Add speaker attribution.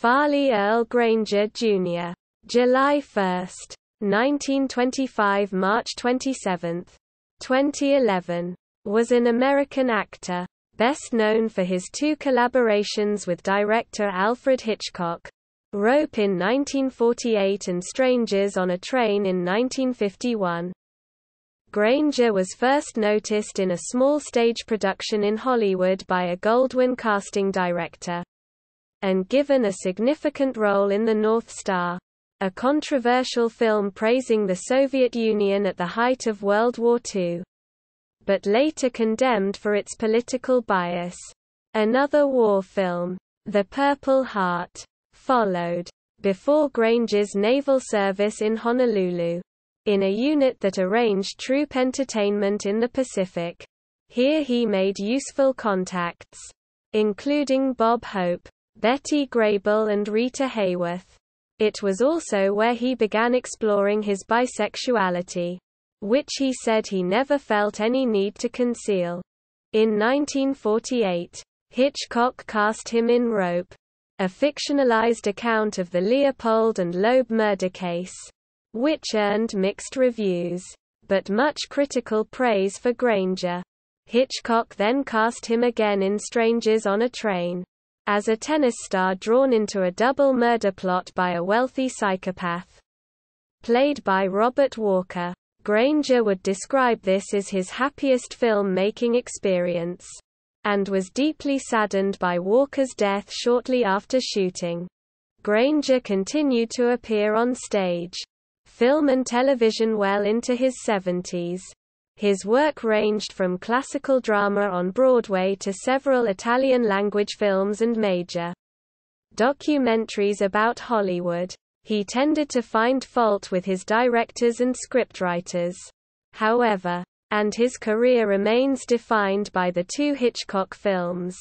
Speaker 1: Farley Earle Granger, Jr. July 1, 1925 – March 27, 2011. Was an American actor. Best known for his two collaborations with director Alfred Hitchcock, Rope in 1948 and Strangers on a Train in 1951. Granger was first noticed in a small stage production in Hollywood by a Goldwyn casting director and given a significant role in The North Star, a controversial film praising the Soviet Union at the height of World War II. But later condemned for its political bias. Another war film, The Purple Heart, followed. Before Granger's naval service in Honolulu. In a unit that arranged troop entertainment in the Pacific. Here he made useful contacts, including Bob Hope, Betty Grable and Rita Hayworth. It was also where he began exploring his bisexuality, which he said he never felt any need to conceal. In 1948, Hitchcock cast him in Rope, a fictionalized account of the Leopold and Loeb murder case, which earned mixed reviews, but much critical praise for Granger. Hitchcock then cast him again in Strangers on a Train as a tennis star drawn into a double murder plot by a wealthy psychopath. Played by Robert Walker, Granger would describe this as his happiest film-making experience, and was deeply saddened by Walker's death shortly after shooting. Granger continued to appear on stage, film and television well into his 70s. His work ranged from classical drama on Broadway to several Italian-language films and major documentaries about Hollywood. He tended to find fault with his directors and scriptwriters. However, and his career remains defined by the two Hitchcock films,